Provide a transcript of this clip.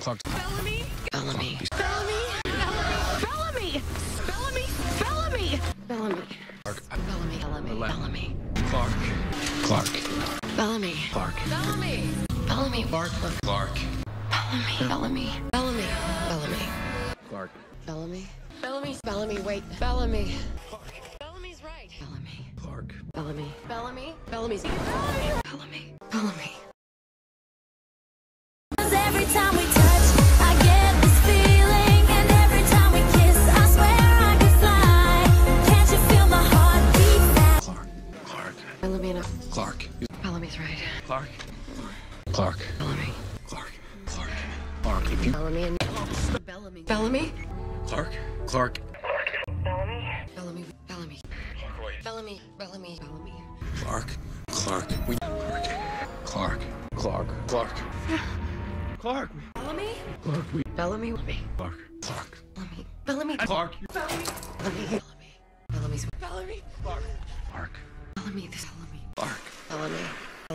Clarke. Bellamy. Bellamy. Bellamy. Bellamy. Bellamy. Bellamy. Bellamy. Clarke. Bellamy. Bellamy. Bellamy. Clarke. Clarke. Bellamy. Clarke. Bellamy. Bellamy. Clarke. Clarke. Bellamy. Bellamy. Bellamy. Bellamy. Clarke. Bellamy. Bellamy. Bellamy. Wait. Bellamy. Bellamy's right. Bellamy. Clarke. Bellamy. Bellamy. Bellamy's. Bellamy. Bellamy. Clarke. Bellamy. Clarke. Bellamy's right. Clarke. Clarke. Bellamy. Clarke. Clarke. Clarke. If you Bellamy and Bellamy. Bellamy. Clarke. Clarke. Bellamy. Bellamy. Bellamy. Bellamy. Bellamy. Clarke. Clarke. We. Clarke. Clarke. Clarke. Clarke. Bellamy. Clarke. We. Bellamy. Bellamy. Clarke. Clarke. Bellamy. Bellamy. Clarke. Bellamy. Bellamy. Bellamy's. Bellamy. Clarke. Bellamy. This.